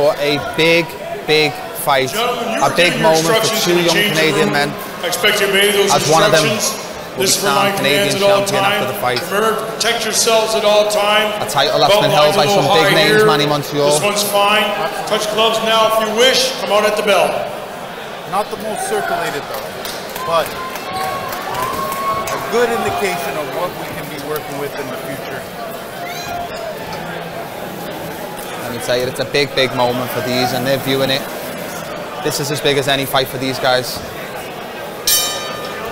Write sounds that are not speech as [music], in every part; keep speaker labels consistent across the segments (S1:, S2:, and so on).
S1: for a big, big fight. A big moment for two young Canadian men.
S2: I expect you obey those
S1: As one of them
S2: instructions.
S1: will
S2: This
S1: be crowned Canadian champion after the fight.
S2: Remember, protect yourselves at all time.
S1: A title that's been held by some big names, Manny Montreal.
S2: This one's fine. Touch gloves now if you wish. Come out at the bell.
S3: Not the most circulated though, but a good indication of what we can be working with in the future.
S1: Tell you, it's a big, big moment for these, and they're viewing it. This is as big as any fight for these guys.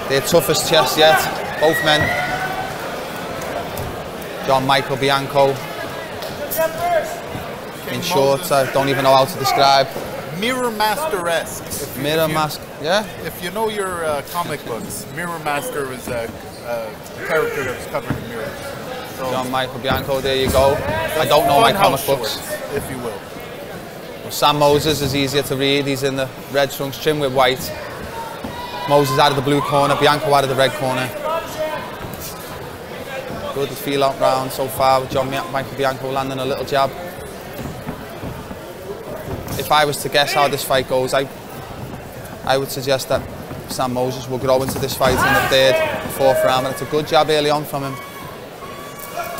S1: Their toughest chest yet, both men. John Michael Bianco. In short, I don't even know how to describe.
S3: Mirror Master-esque.
S1: Mirror mask, yeah?
S3: If you know your uh, comic books, Mirror Master was a, a character that was covered in mirrors.
S1: John Michael Bianco, there you go. I don't know my comic books.
S3: shorts, if you will.
S1: Sam Moses is easier to read. He's in the red trunks, trim with white. Moses out of the blue corner, Bianco out of the red corner. Good feel out round so far with John Mi- Michael Bianco landing a little jab. If I was to guess how this fight goes, I I would suggest that Sam Moses will grow into this fight in the third, fourth round, and it's a good jab early on from him.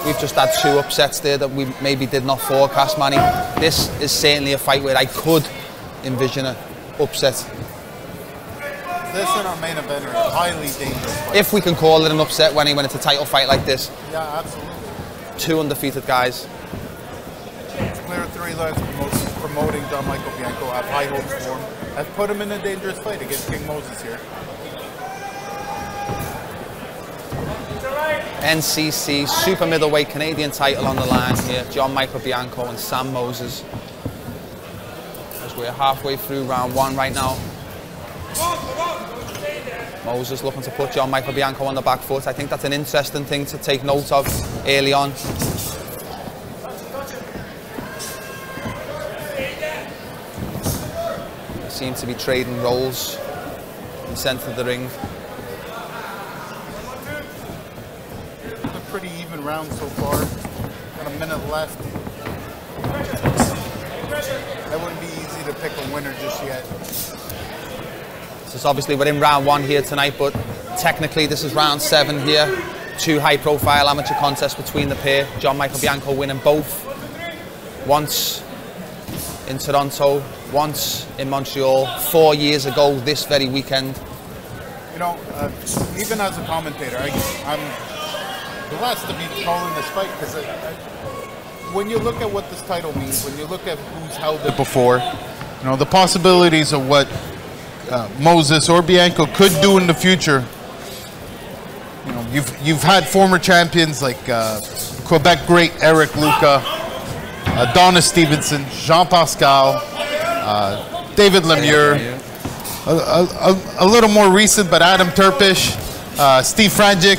S1: We've just had two upsets there that we maybe did not forecast, Manny. This is certainly a fight where I could envision a upset.
S3: This and our main event are highly dangerous. fights.
S1: If we can call it an upset when, when it's a title fight like this.
S3: yeah, absolutely.
S1: Two undefeated guys.
S3: It's clear Three Lions promoting, promoting John Michael Bianco. I have high hopes for him. I've put him in a dangerous fight against King Moses here.
S1: NCC super middleweight Canadian title on the line here. John Michael Bianco and Sam Moses. As we're halfway through round one right now. Moses looking to put John Michael Bianco on the back foot. I think that's an interesting thing to take note of early on. Seem to be trading roles in the centre of the ring.
S3: Round so far. Got a minute left. That wouldn't be easy to pick a winner just yet.
S1: So it's obviously we're in round one here tonight, but technically this is round seven here. Two high-profile amateur contests between the pair. John Michael Bianco winning both. Once in Toronto, once in Montreal, four years ago this very weekend.
S3: You know, uh, even as a commentator, I, I'm blessed to be calling this fight because when you look at what this title means, when you look at who's held it before, you know, the possibilities of what uh, Moses or Bianco could do in the future. You know, you've you've had former champions like uh, Quebec great Eric Luca, uh, Adonis Stevenson, Jean Pascal, uh, David Lemieux. A, a, a, a little more recent, but Adam Trupish, uh, Steve Frangic.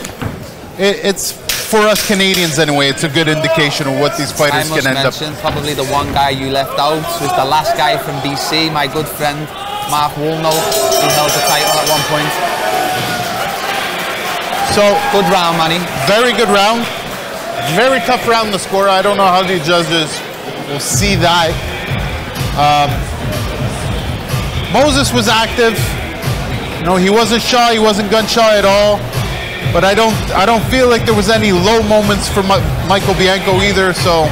S3: It, it's for us Canadians anyway. It's a good indication of what these fighters can end up.
S1: mention probably the one guy you left out was the last guy from BC, my good friend Mark Woolnow, who held the title at one point.
S3: So
S1: Good round, Manny.
S3: very good round. Very tough round to score. I don't know how the judges will see that. Um, Moses was active. You know, he wasn't shy. He wasn't gun shy at all. But I don't, I don't feel like there was any low moments for Mi- Michael Bianco either. So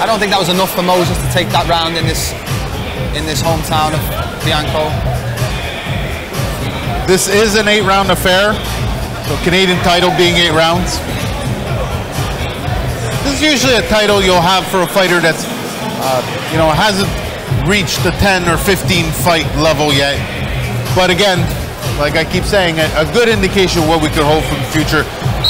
S1: I don't think that was enough for Moses to take that round in this in this hometown of Bianco.
S3: this is an eight-round affair. So Canadian title being eight rounds. This is usually a title you'll have for a fighter that's, uh, you know, hasn't reached the 10 or 15 fight level yet. But again, like I keep saying, a, a good indication of what we could hope for the future.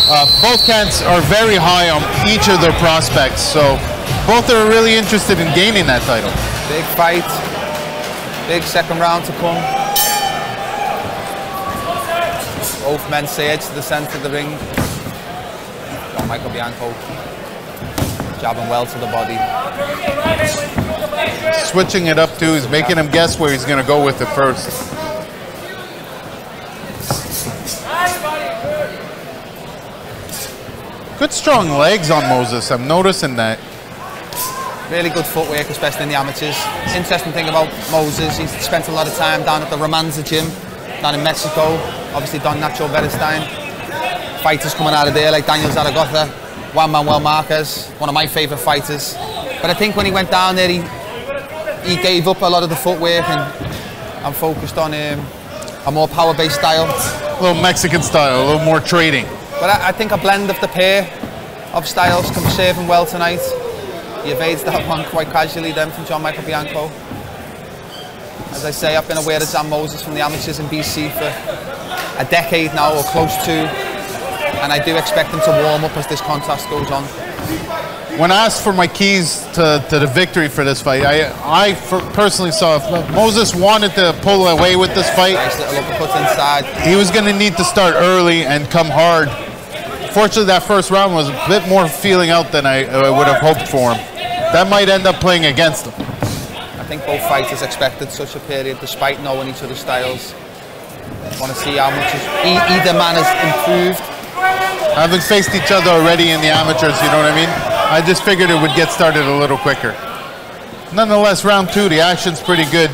S3: Uh, both camps are very high on each of their prospects, so both are really interested in gaining that title.
S1: Big fight. Big second round to come. Both men surge to the centre of the ring. Got Michael Bianco jabbing well to the body.
S3: Switching it up too, he's making him guess where he's going to go with it first. Good strong legs on Moses. I'm noticing that.
S1: Really good footwork, especially in the amateurs. Interesting thing about Moses, he's spent a lot of time down at the Romanza gym down in Mexico. Obviously Don Nacho Beristain. Fighters coming out of there like Daniel Zaragoza, Juan Manuel Marquez, one of my favourite fighters. But I think when he went down there, he he gave up a lot of the footwork and, and focused on um, a more power-based style.
S3: A little Mexican style, a little more trading.
S1: But I, I think a blend of the pair of styles can serve him well tonight. He evades that one quite casually then from John Michael Bianco. As I say, I've been aware of Sam Moses from the amateurs in BC for a decade now, or close to, and I do expect him to warm up as this contest goes on.
S3: When I asked for my keys to, to the victory for this fight, I, I personally saw if Moses wanted to pull away with this fight,
S1: Nice little uppercut inside.
S3: he was going to need to start early and come hard. Fortunately, that first round was a bit more feeling out than I, I would have hoped for him. That might end up playing against him.
S1: I think both fighters expected such a period despite knowing each other's styles. I Want to see how much e- either man has improved.
S3: Having faced each other already in the amateurs, you know what I mean? I just figured it would get started a little quicker. Nonetheless, round two, the action's pretty good.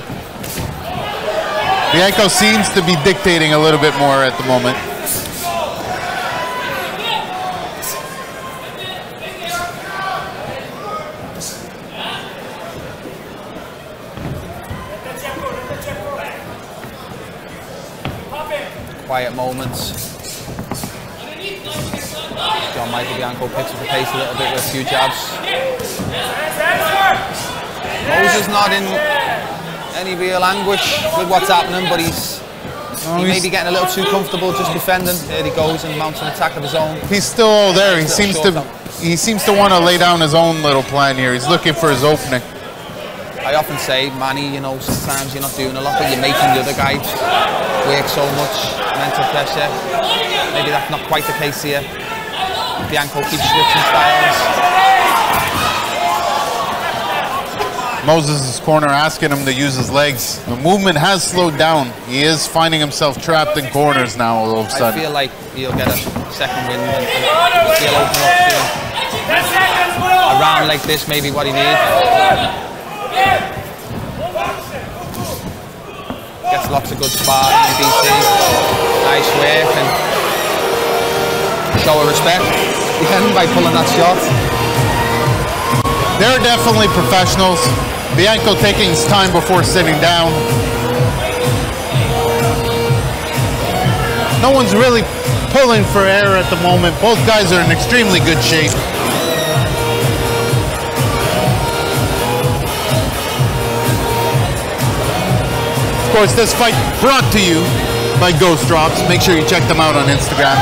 S3: Bianco seems to be dictating a little bit more at the moment.
S1: Moments. John Michael Bianco picks up the pace a little bit with a few jabs. Moses not in any real anguish with what's happening, but he's he may be getting a little too comfortable just defending. There he goes and mounts an attack of his own.
S3: He's still all there. He seems to he seems to want to lay down his own little plan here. He's looking for his opening.
S1: I often say, Manny, you know, sometimes you're not doing a lot, but you're making the other guy work so much, mental pressure. Maybe that's not quite the case here. Bianco keeps switching styles.
S3: Moses' corner asking him to use his legs. The movement has slowed down. He is finding himself trapped in corners now all of a sudden.
S1: I feel like he'll get a second wind and, and he'll open up to a round like this, maybe what he needs. Gets lots of good sparring in BC. Nice work and show of respect again by pulling that shot.
S3: They're definitely professionals. Bianco taking his time before sitting down. No one's really pulling for air at the moment. Both guys are in extremely good shape. Course, this fight brought to you by Ghost Drops. Make sure you check them out on Instagram.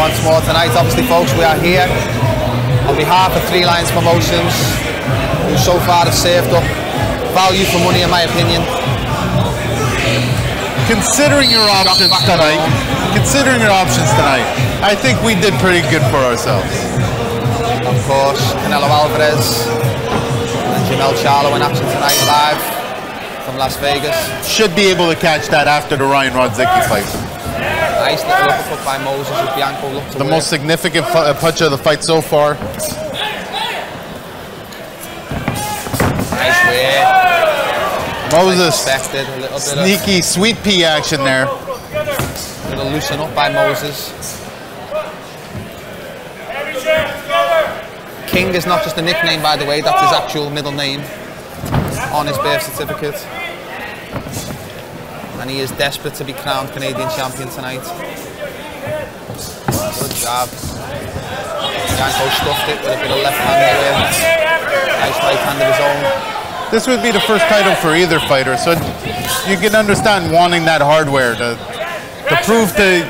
S1: Once more tonight, obviously, folks, we are here on behalf of Three Lions Promotions, who so far have saved up value for money, in my opinion.
S3: Considering your options tonight, considering your options tonight, I think we did pretty good for ourselves.
S1: Of course, Canelo Alvarez Jermell Charlo in action tonight live from Las Vegas.
S3: Should be able to catch that after the Ryan Rozicki fight.
S1: Nice little uppercut by Moses with Bianco looked
S3: The
S1: work.
S3: most significant uh, punch of the fight so far.
S1: nice way.
S3: Moses,
S1: a little bit
S3: sneaky sweet pea action there.
S1: little loosen up by Moses. King is not just a nickname, by the way. That's his actual middle name on his birth certificate. And he is desperate to be crowned Canadian champion tonight. Good job. Bianco stuffed it with a bit of left hand there. Nice right hand of his own.
S3: This would be the first title for either fighter, so you can understand wanting that hardware to, to prove to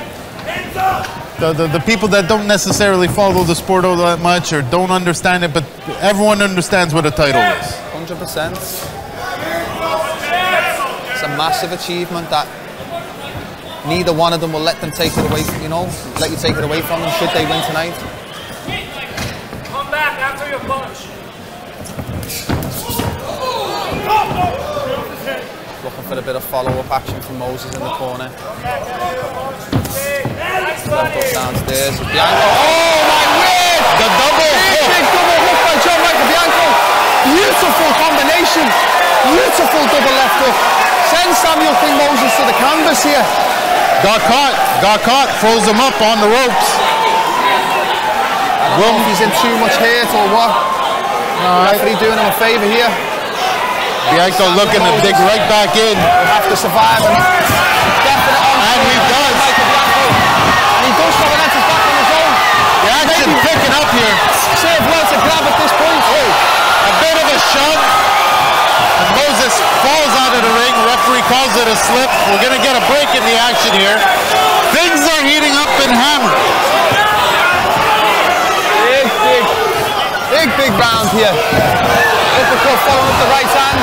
S3: the, the, the people that don't necessarily follow the sport all that much or don't understand it, but everyone understands what a title is.
S1: 100%. It's a massive achievement that neither one of them will let them take it away, you know, let you take it away from them should they win tonight.
S4: Come back after your punch.
S1: Looking for a bit of follow-up action from Moses in the corner. Level Stuff downstairs. Bianco. Oh my word!
S3: The double
S1: Big,
S3: hook.
S1: big double hook by John Michael Bianco. Beautiful combination. Beautiful double left hook. Send Samuel King Moses to the canvas here.
S3: Got caught. Got caught. Throws him up on the ropes.
S1: I don't know if he's in too much hurt or what. Referee doing him a favour here.
S3: Bianco looking to dig right back in.
S1: We'll have to survive and definite on.
S3: And he does.
S1: Michael Bianco. And he does have an back on his own.
S3: The action
S1: Maybe-
S3: picking up here.
S1: Save well to grab at this point.
S3: Oh, a bit of a shove. And Moses falls out of the ring. Referee calls it a slip. We're going to get a break in the action here. Things are heating up in Hammer.
S1: Big, big, big, big round here. Uppercut following up the right hand.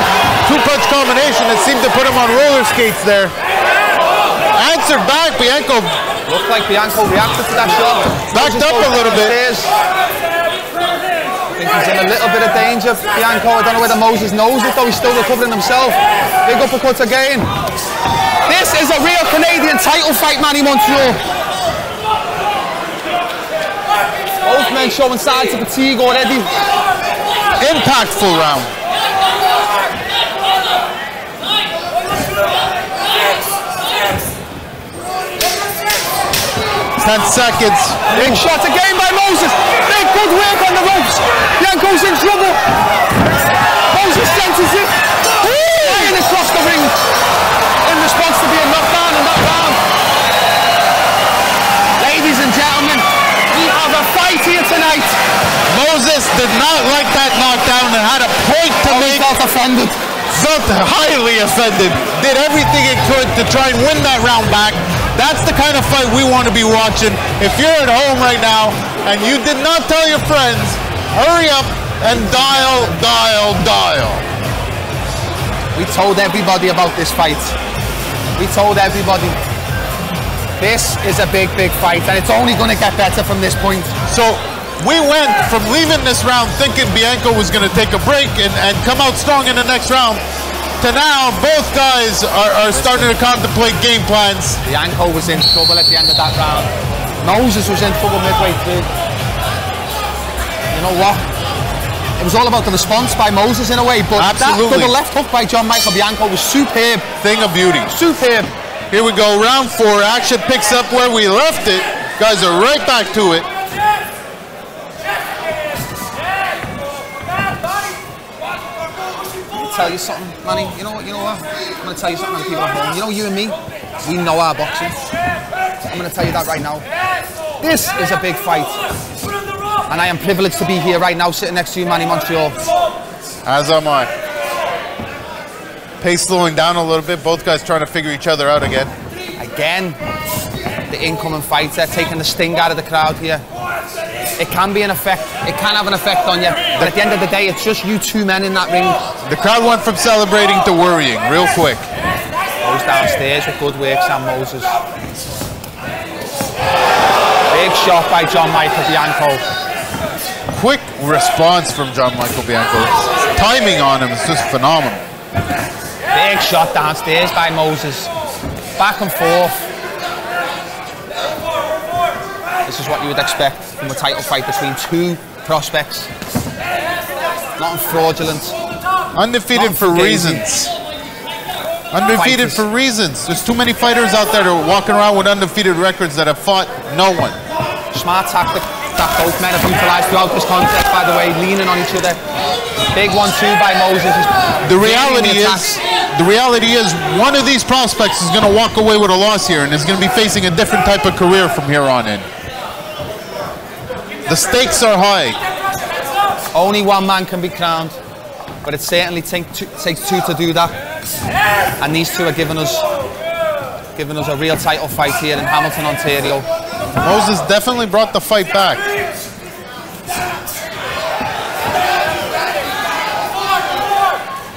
S3: Two punch combination that seemed to put him on roller skates there. Answered back. Bianco
S1: Looked like Bianco reacted to that shot.
S3: Backed up a little bit.
S1: I think he's in a little bit of danger. Bianco, I don't know whether Moses knows it though. He's still recovering himself. Big uppercuts again. This is a real Canadian title fight, Manny Montreal. Both men showing signs of fatigue already.
S3: impactful round. Ten seconds.
S1: Big shot again by Moses. Big good work on the ropes. Bianco's in trouble. Moses senses it. Flying across the ring in response to being knocked down in that round. Ladies and gentlemen, we have a fight here tonight.
S3: Moses did not like that knockdown and had a point to
S1: Oh, he
S3: make.
S1: felt offended.
S3: Felt highly offended. Did everything it could to try and win that round back. That's the kind of fight we want to be watching. If you're at home right now and you did not tell your friends, hurry up and dial, dial, dial.
S1: We told everybody about this fight. We told everybody. This is a big, big fight, and it's only going to get better from this point.
S3: So we went from leaving this round thinking Bianco was going to take a break and, and come out strong in the next round to now both guys are, are starting to contemplate game plans.
S1: Bianco was in trouble at the end of that round. Moses was in trouble midway through. You know what? It was all about the response by Moses in a way, but
S3: Absolutely.
S1: that double left hook by John Michael Bianco was superb.
S3: Thing of beauty.
S1: Superb.
S3: Here we go, round four. Action picks up where we left it. Guys are right back to it.
S1: Tell you something, Manny. You know what? You know what? I'm going to tell you something, people at home. You know, you and me, we know our boxing. I'm going to tell you that right now. This is a big fight, and I am privileged to be here right now, sitting next to you, Manny Montreal.
S3: As am I. Pace slowing down a little bit. Both guys trying to figure each other out again.
S1: Again, the incoming fighter taking the sting out of the crowd here. It can be an effect. It can have an effect on you. But at the end of the day, it's just you two men in that ring.
S3: The crowd went from celebrating to worrying real quick.
S1: Goes downstairs with good work, Sam Moses. Big shot by John Michael Bianco.
S3: Quick response from John Michael Bianco. Timing on him is just phenomenal.
S1: Big shot downstairs by Moses. Back and forth. This is what you would expect from a title fight between two prospects. Nothing fraudulent.
S3: Undefeated
S1: Not
S3: for reasons. Undefeated
S1: Fighters.
S3: for reasons. There's too many fighters out there that are walking around with undefeated records that have fought no one.
S1: Smart tactic that both men have utilised throughout this contest, by the way, leaning on each other. Big one-two by Moses.
S3: The reality is, the reality is, one of these prospects is going to walk away with a loss here, and is going to be facing a different type of career from here on in. The stakes are high.
S1: Only one man can be crowned, but it certainly take two, takes two to do that. And these two are giving us, giving us a real title fight here in Hamilton, Ontario.
S3: Moses definitely brought the fight back.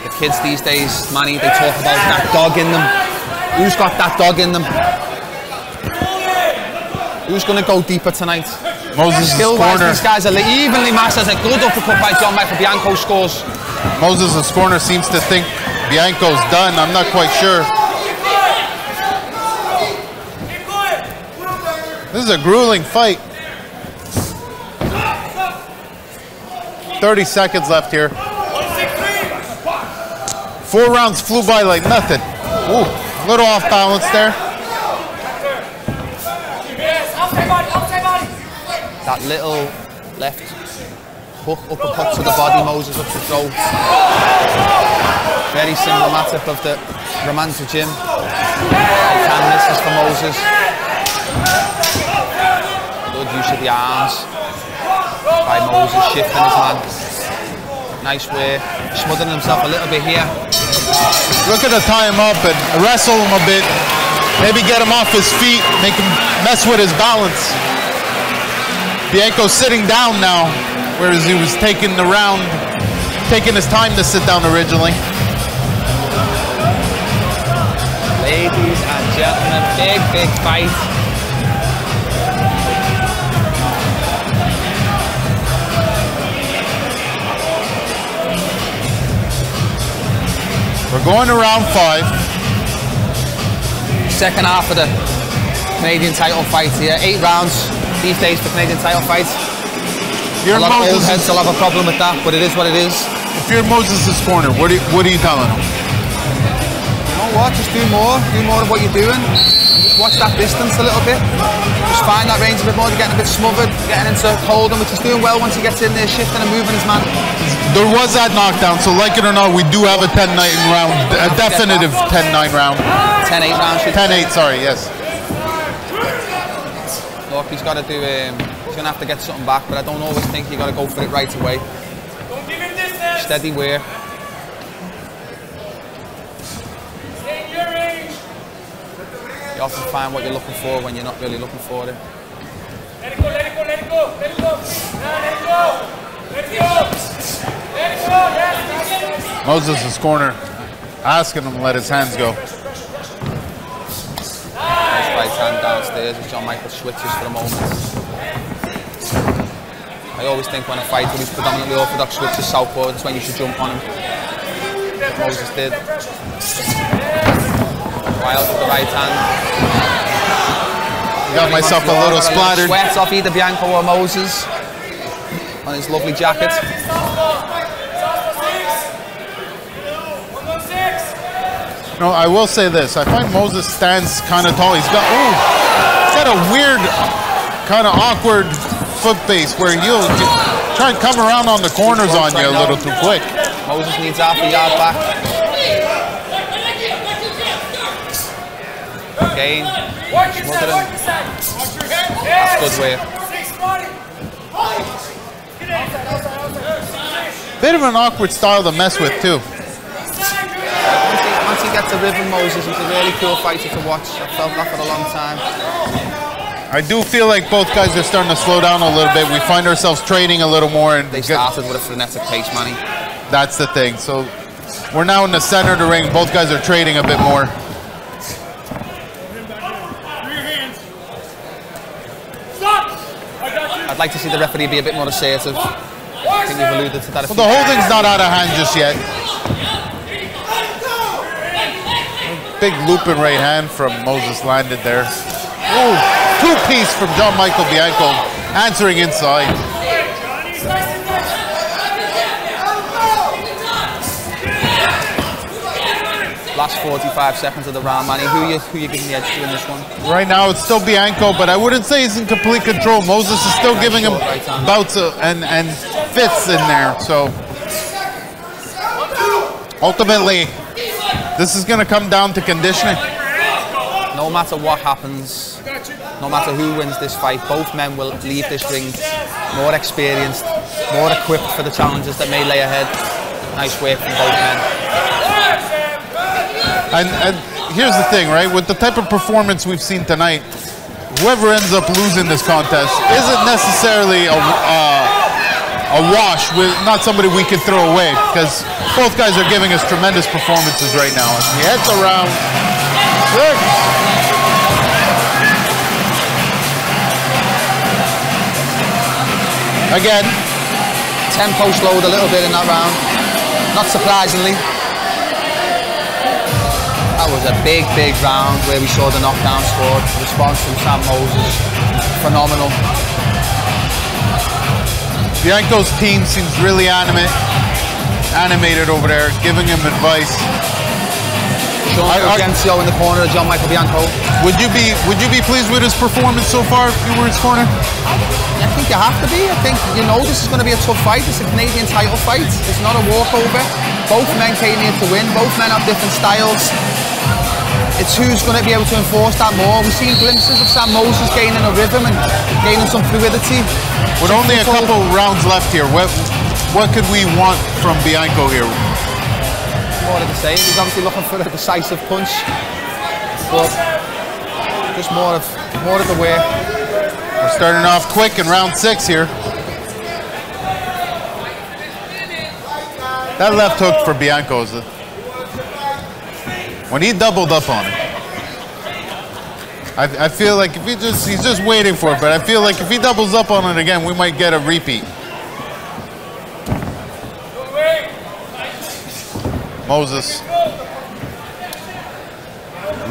S1: The kids these days, Manny, they talk about that dog in them. Who's got that dog in them? Who's going to go deeper tonight?
S3: Moses'
S1: Skill-wise,
S3: corner.
S1: these guys are evenly matched. There's a good uppercut by John Michael Bianco scores.
S3: Moses' corner seems to think Bianco's done. I'm not quite sure. This is a grueling fight. 30 seconds left here. Four rounds flew by like nothing. Ooh, little off balance there.
S1: That little left hook uppercut to the body, Moses up the throat. Very symptomatic of the Romanza gym. Can this is for Moses. Good use of the arms by Moses, shifting his man. Nice way, smothering himself a little bit here.
S3: Look at the tie him up and wrestle him a bit. Maybe get him off his feet, make him mess with his balance. Bianco's sitting down now, whereas he was taking the round, taking his time to sit down originally.
S1: Ladies and gentlemen, big, big fight.
S3: We're going to round five.
S1: Second half of the Canadian title fight here. Eight rounds these days for Canadian title fights.
S3: You're
S1: a lot of old
S3: Moses.
S1: heads will have a problem with that, but it is what it is.
S3: If you're Moses' corner, what are you, what are you telling him?
S1: You know what? Just do more. Do more of what you're doing. Just watch that distance a little bit. Just find that range a bit more. You're getting a bit smothered, getting into holding, which is doing well once he gets in there, shifting and moving his man.
S3: There was that knockdown, so like it or not, we do have a 10-9 round, a definitive 10-9 round.
S1: 10 8 rounds. should-
S3: 10-8, sorry, yes.
S1: Look, he's got to do. Um, he's going to have to get something back, but I don't always think you got to go for it right away.
S5: Don't give him distance.
S1: Steady wear.
S5: Stay in your range.
S1: You often find what you're looking for when you're not really looking for it.
S5: Let it go, let it go, let it go, let it go. Now let it go. Let it go. Let it go. Yes, yes, yes.
S3: Moses' corner, asking him to let his hands go.
S1: Nice right hand downstairs John Michael switches for a moment. I always think when a fighter who's predominantly orthodox switches southpaw, that's when you should jump on him. What Moses did. Wild with the right hand.
S3: Got myself a little
S1: Got
S3: splattered.
S1: Sweat off either Bianco or Moses on his lovely jacket.
S5: One more six.
S3: No, I will say this. I find Moses stands kind of tall. He's got, ooh, got a weird, kind of awkward foot base where you'll j- try and come around on the corners on you a little too quick.
S1: Moses needs half a yard back. Again,
S5: Work inside,
S1: Smothered him.
S5: work inside.
S1: That's good way.
S3: Bit of an awkward style to mess with too.
S5: Inside, you're in.
S1: Once he, gets a rhythm, Moses, he's a really cool fighter to watch. I've felt that for a long time.
S3: I do feel like both guys are starting to slow down a little bit. We find ourselves trading a little more, and
S1: They started with a frenetic pace, Manny.
S3: that's the thing. So we're now in the center of the ring. Both guys are trading a bit more.
S5: Stop. I got you.
S1: I'd like to see the referee be a bit more assertive. I think we've alluded to that
S3: Well, the holding's not out of hand just yet. Big looping right hand from Moses landed there. Ooh, two piece from John Michael Bianco answering inside.
S1: Last 45 seconds of the round, Manny. Who you who you giving the edge to in this one?
S3: Right now it's still Bianco, but I wouldn't say he's in complete control. Moses is still giving him bouts of, and, and fits in there. So ultimately, this is going to come down to conditioning.
S1: No matter what happens, no matter who wins this fight, both men will leave this ring more experienced, more equipped for the challenges that may lay ahead. Nice work from both men.
S3: And, and here's the thing, right? With the type of performance we've seen tonight, whoever ends up losing this contest isn't necessarily a, uh, a wash with not somebody we could throw away because both guys are giving us tremendous performances right now. As he heads around six. Again,
S1: Tempo slowed a little bit in that round, not surprisingly. That was a big, big round where we saw the knockdown scored. Response from Sam Moses. phenomenal.
S3: Bianco's team seems really animate, animated over there, giving him advice.
S1: Sean Fulgencio in the corner John Michael Bianco.
S3: Would you be Would you be pleased with his performance so far if you were in his corner?
S1: I think you have to be. I think you know this is going to be a tough fight. It's a Canadian title fight. It's not a walkover. Both men came here to win. Both men have different styles. It's who's going to be able to enforce that more. We've seen glimpses of Sam Moses gaining a rhythm and gaining some fluidity.
S3: With only a couple rounds left here, what what could we want from Bianco here?
S1: More of the same. He's obviously looking for a decisive punch, but just more of more of the way.
S3: We're starting off quick in round six here. That left hook for Bianco is a, when he doubled up on it. I, I feel like if he just he's just waiting for it, but I feel like if he doubles up on it again, we might get a repeat. Moses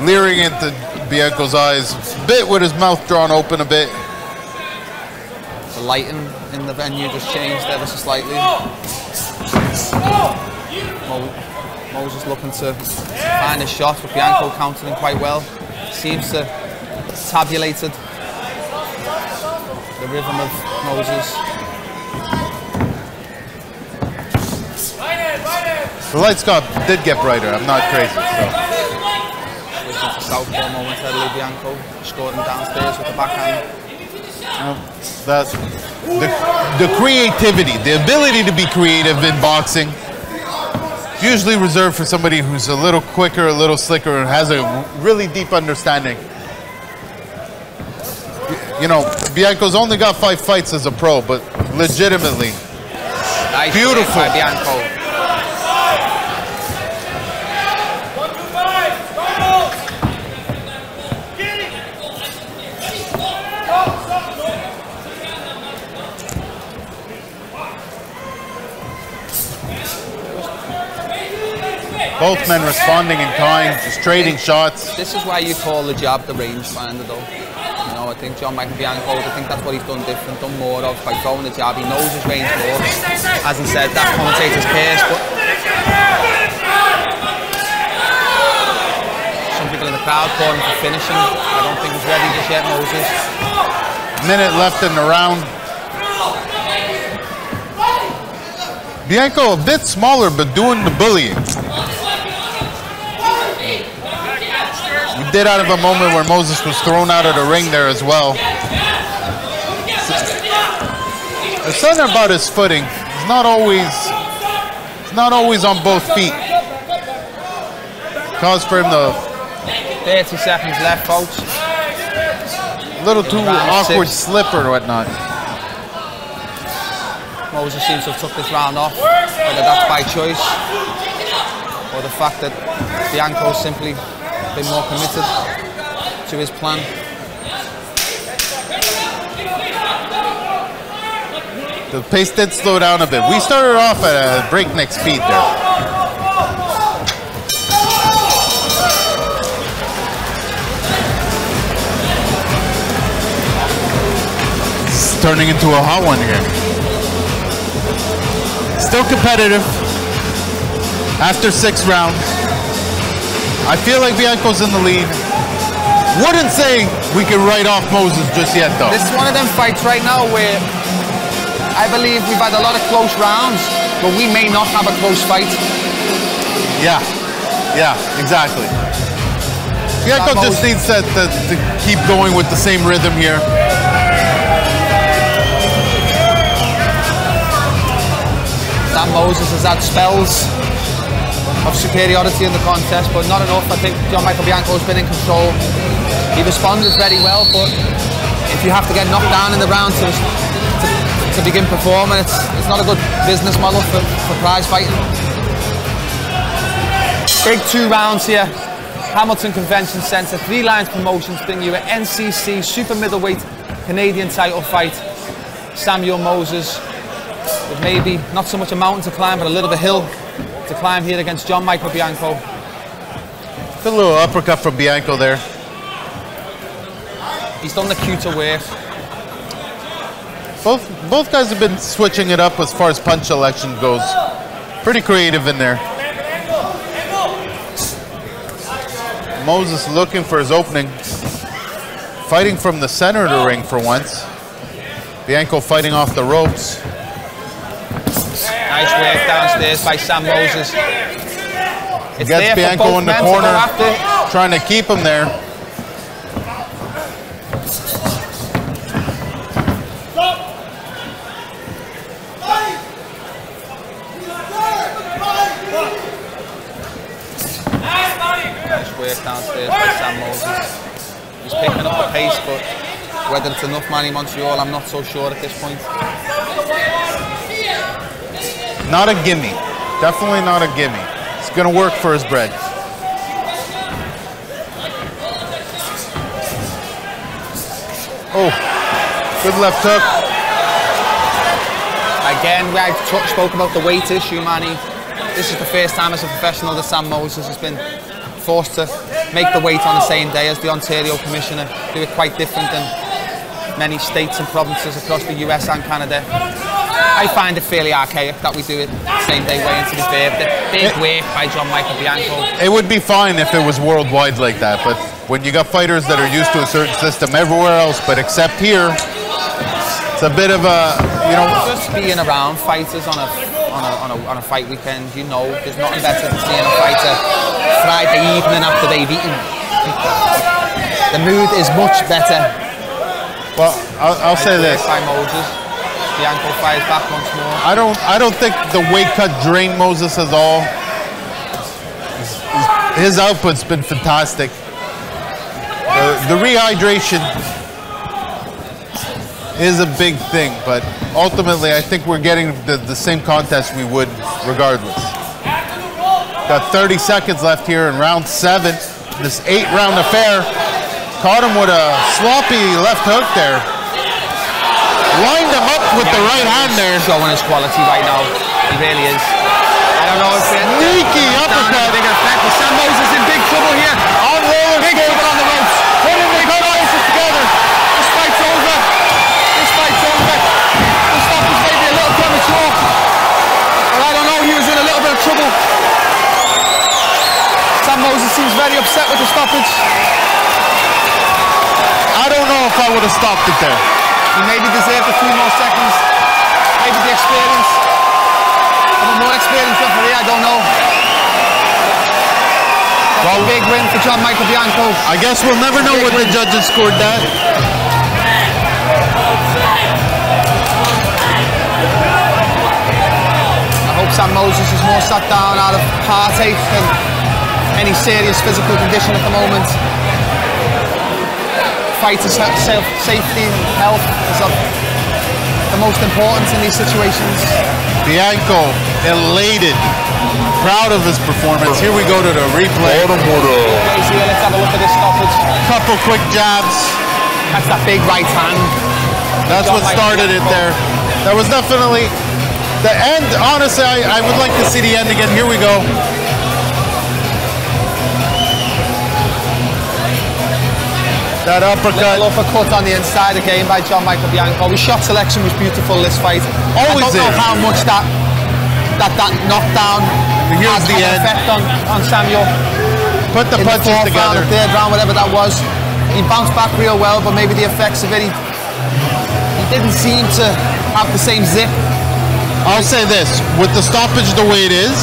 S3: leering into Bianco's eyes, bit with his mouth drawn open a bit.
S1: The lighting in the venue just changed ever so slightly. Mo- Moses looking to find a shot, but Bianco countering quite well. Seems to tabulated the rhythm of Moses.
S3: The lights got did get brighter. I'm not crazy. So
S1: southpaw momentarily, Bianco scored him downstairs with the backhand.
S3: that the, the creativity, the ability to be creative in boxing, usually reserved for somebody who's a little quicker, a little slicker, and has a really deep understanding. You know, Bianco's only got five fights as a pro, but legitimately,
S1: Nice
S3: Beautiful.
S1: by Bianco.
S3: Both men responding in kind, just trading shots.
S1: This is why you call the jab the rangefinder though. You know, I think John Michael Bianco, I think that's what he's done different, done more of by throwing the jab. He knows his range more. As he said, that commentator's curse, but some people in the crowd calling for finishing. I don't think he's ready just yet, Moses.
S3: Minute left in the round. Bianco a bit smaller, but doing the bullying. Did out of a moment where Moses was thrown out of the ring there as well. There's something about his footing. He's not always, he's not always on both feet. Cause for him to
S1: 30 seconds left, folks.
S3: a little too awkward
S1: six.
S3: slip or whatnot.
S1: Moses seems to have took this round off, whether that's by choice or the fact that Bianco's simply been more committed to his plan.
S3: The pace did slow down a bit. We started off at a breakneck speed there. Turning into a hot one here. Still competitive after six rounds. I feel like Bianco's in the lead. Wouldn't say we can write off Moses just yet though.
S1: This is one of them fights right now where I believe we've had a lot of close rounds, but we may not have a close fight.
S3: Yeah, yeah, exactly. Bianco just needs to, to, to keep going with the same rhythm here.
S1: That Moses has had spells of superiority in the contest, but not enough. I think John Michael Bianco has been in control. He responded very well, but if you have to get knocked down in the round to, to, to begin performing, it's, it's not a good business model for, for prize fighting. Big two rounds here. Hamilton Convention Centre, Three Lions Promotions bring you an NCC super middleweight Canadian title fight. Samuel Moses with maybe not so much a mountain to climb, but a little bit of a hill to climb here against John Michael Bianco.
S3: A little uppercut from Bianco there.
S1: He's done the cuter work.
S3: Both both guys have been switching it up as far as punch selection goes. Pretty creative in there. Moses looking for his opening. Fighting from the center of the ring for once. Bianco fighting off the ropes.
S1: Nice work downstairs by Sam Moses. It's
S3: Gets Bianco in the corner, trying to keep him there.
S1: Nice work downstairs by Sam Moses. He's picking up the pace, but whether it's enough Manny Montreal, I'm not so sure at this point.
S3: Not a gimme. Definitely not a gimme. It's going to work for his bread. Oh, good left hook.
S1: Again, I t- spoke about the weight issue, Manny. This is the first time as a professional that Sam Moses has been forced to make the weight on the same day as the Ontario Commissioner. Do it quite different than many states and provinces across the US and Canada. I find it fairly archaic that we do it same day way into be fair. The big work by John Michael Bianco.
S3: It would be fine if it was worldwide like that, but when you got fighters that are used to a certain system everywhere else, but except here, it's a bit of a, you know,
S1: Just being around fighters on a on a, on a, on a fight weekend, you know, there's nothing better than seeing a fighter Friday evening after they've eaten. The mood is much better.
S3: well, I'll, I'll say this.
S1: Moses. Bianco fires back once more.
S3: I don't, I don't think the weight cut drained Moses at all. His output's been fantastic. The, the rehydration is a big thing, but ultimately, I think we're getting the, the same contest we would regardless. Got 30 seconds left here in round seven. This eight round affair. Caught him with a sloppy left hook there. Lined with the right hand there.
S1: Showing his quality right now. He really is. I don't know if it
S3: Sneaky
S1: down
S3: uppercut.
S1: big effect, but Sam Moses in big trouble here.
S3: On roller
S1: Big trouble on the ropes.
S3: Putting the Moses together.
S1: This fight's over. This fight's over. The stoppage may be a little premature. But I don't know, he was in a little bit of trouble. Sam Moses seems very upset with the stoppage.
S3: I don't know if I would have stopped it there.
S1: He maybe deserved a few more seconds. Maybe the experience of a more experienced referee, I don't know. Well, big win for John Michael Bianco.
S3: I guess we'll never know what the judges scored that.
S1: I hope Sam Moses is more sat down out of heartache than any serious physical condition at the moment. Fighters' he- self safety and health is of the most important in these situations.
S3: Bianco elated, proud of his performance. Here we go to the replay.
S1: Guys, here, let's have a look at this stoppage.
S3: Couple quick jabs.
S1: That's that big right hand.
S3: That's what started it there. That was definitely the end. Honestly, I, I would like to see the end again. Here we go. That uppercut.
S1: Little uppercut on the inside again by John Michael Bianco. His shot selection was beautiful this fight.
S3: Always
S1: I don't know how much that that that knockdown
S3: Here's
S1: had
S3: the
S1: an
S3: end.
S1: effect on, on Samuel.
S3: Put the
S1: in the
S3: punches
S1: fourth
S3: together.
S1: round, the third round, whatever that was. He bounced back real well, but maybe the effects of it, he, he didn't seem to have the same zip.
S3: I'll say this: with the stoppage the way it is,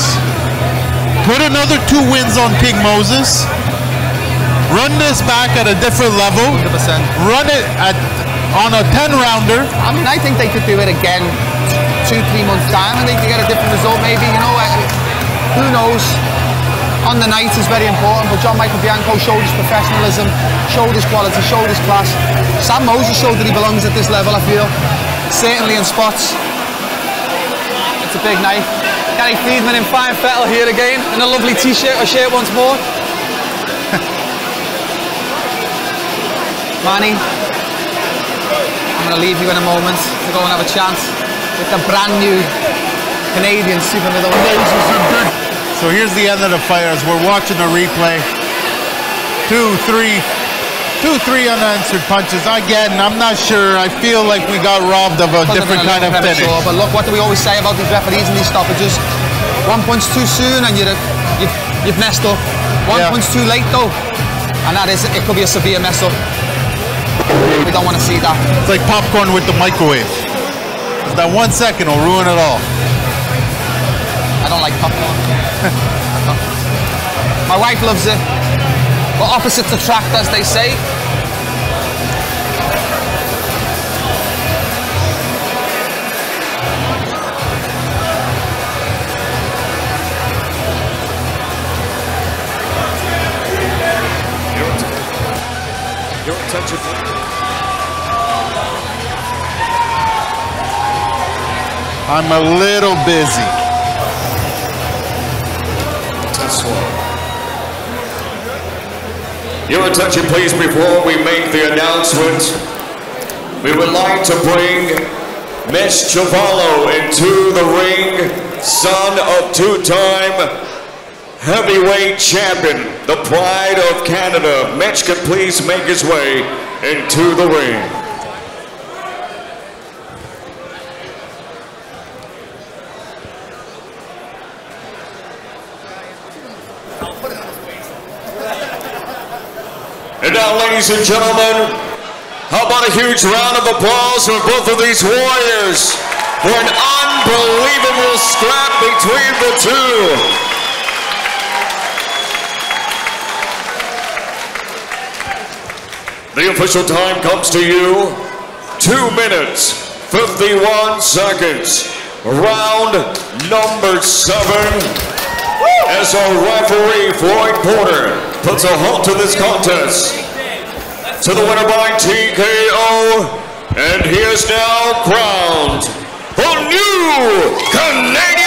S3: put another two wins on King Moses. Run this back at a different level.
S1: 100%.
S3: Run it at on a 10 rounder.
S1: I mean, I think they could do it again two, three months' time and they could get a different result maybe, you know. Who knows? On the night is very important, but John Michael Bianco showed his professionalism, showed his quality, showed his class. Sam Moses showed that he belongs at this level, I feel. Certainly in spots. It's a big night. Gary Friedman in fine fettle here again, in a lovely t-shirt or shirt once more. Manny, I'm going to leave you in a moment to go and have a chance with the brand new Canadian super middleweight.
S3: So here's the end of the fight as we're watching the replay. Two, three, two, three unanswered punches. Again, I'm not sure. I feel like we got robbed of a different
S1: a
S3: kind of finish.
S1: But look, what do we always say about these referees and these stoppages? One punch too soon and you're, you've, you've messed up. One
S3: Yeah.
S1: punch too late though, and that is it could be a severe mess up. We don't want to see that.
S3: It's like popcorn with the microwave. That one second will ruin it all.
S1: I don't like popcorn. [laughs] My wife loves it. But opposites attract, as they say.
S6: Attention, please.
S3: I'm a little busy.
S6: Test one. Your attention, please, before we make the announcement. We would like to bring Mitch Chuvalo into the ring, son of two-time heavyweight champion, the pride of Canada. Mitch can please make his way into the ring. And now, ladies and gentlemen, how about a huge round of applause for both of these warriors for an unbelievable scrap between the two. The official time comes to you. Two minutes, 51 seconds. Round number seven. As our referee, Floyd Porter, puts a halt to this contest. To the winner by TKO. And he is now crowned the new Canadian